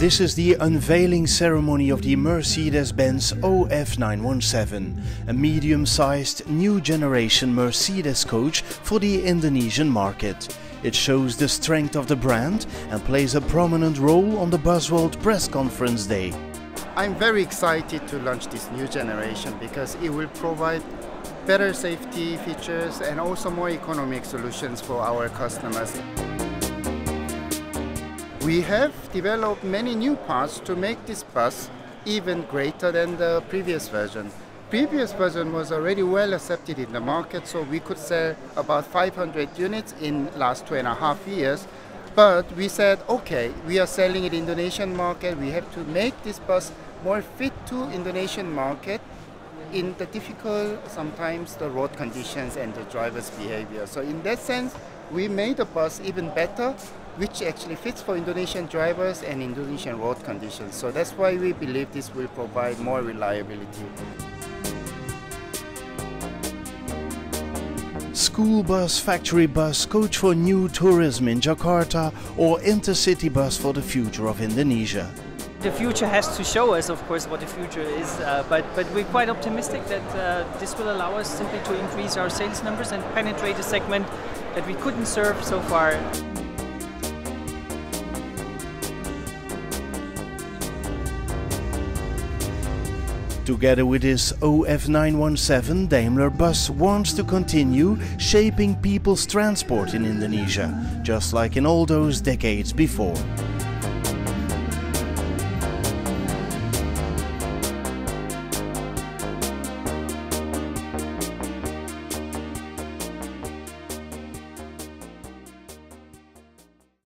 This is the unveiling ceremony of the Mercedes-Benz OF917, a medium-sized new generation Mercedes coach for the Indonesian market. It shows the strength of the brand and plays a prominent role on the Busworld press conference day. I'm very excited to launch this new generation because it will provide better safety features and also more economic solutions for our customers. We have developed many new parts to make this bus even greater than the previous version. Previous version was already well accepted in the market, so we could sell about 500 units in last two and a half years. But we said, okay, we are selling it in Indonesian market. We have to make this bus more fit to Indonesian market in the difficult, sometimes the road conditions and the driver's behavior. So in that sense, we made the bus even better which actually fits for Indonesian drivers and Indonesian road conditions. So that's why we believe this will provide more reliability. School bus, factory bus, coach for new tourism in Jakarta or intercity bus for the future of Indonesia. The future has to show us, of course, what the future is, uh, but, but we're quite optimistic that uh, this will allow us simply to increase our sales numbers and penetrate a segment that we couldn't serve so far. Together with his OF917, Daimler Bus wants to continue shaping people's transport in Indonesia, just like in all those decades before.